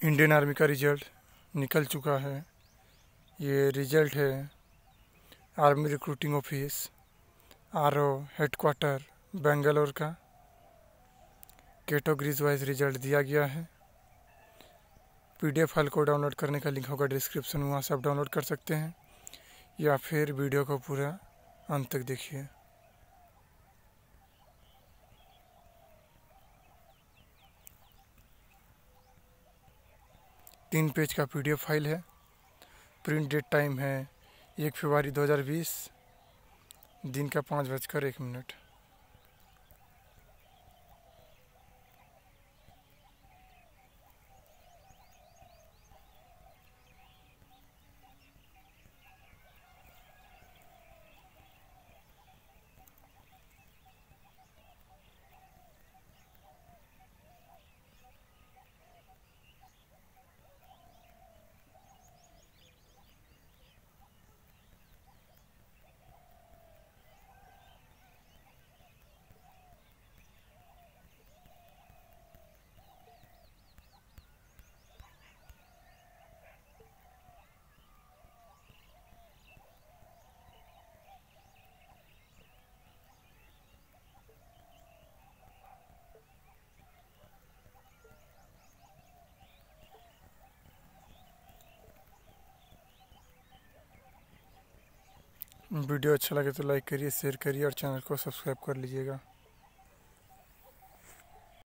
Indian army का result निकल चुका है। ये रिज़ल्ट है army recruiting office R O headquarter, Bangalore का। कैटेगरीज वाइज रिज़ल्ट दिया गया है। पीडीएफ फ़ाइल को डाउनलोड करने का लिंक होगा डिस्क्रिप्शन में, वहाँ से आप डाउनलोड कर सकते हैं। या फिर वीडियो को पूरा अंत तक देखिए। तीन पेज का पीडीएफ फ़ाइल है। प्रिंट डेट टाइम है एक फरवरी 2020 दिन का पाँच बजकर एक मिनट। वीडियो अच्छा लगे तो लाइक करिए शेयर करिए और चैनल को सब्सक्राइब कर लीजिएगा।